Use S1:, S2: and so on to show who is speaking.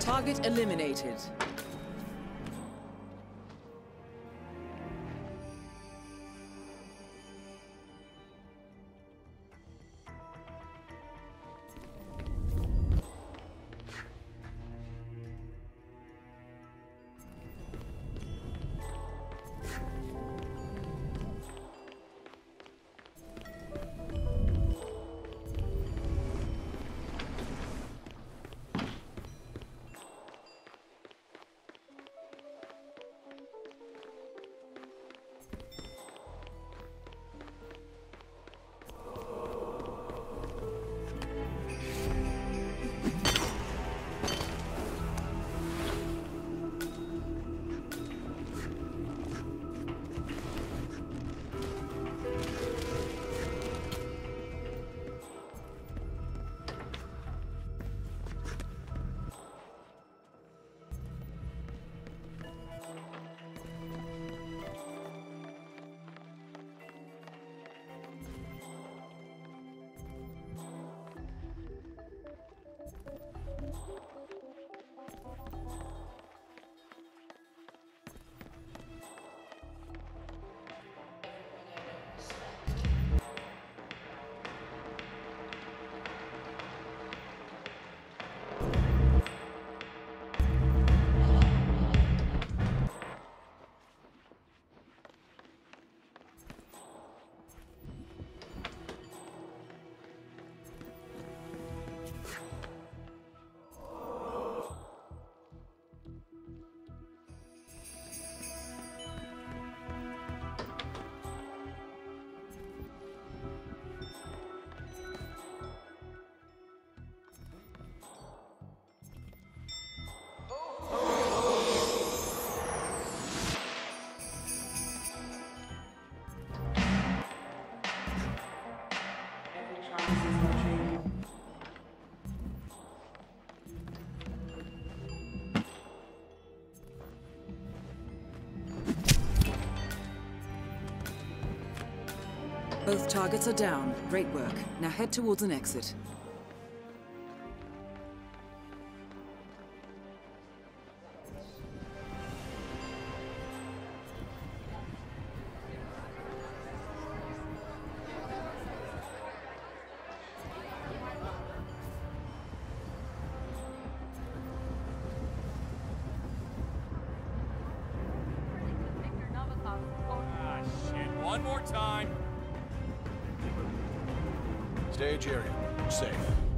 S1: Target eliminated. Both targets are down. Great work. Now head towards an exit.
S2: One more time.
S3: Stage area. Safe.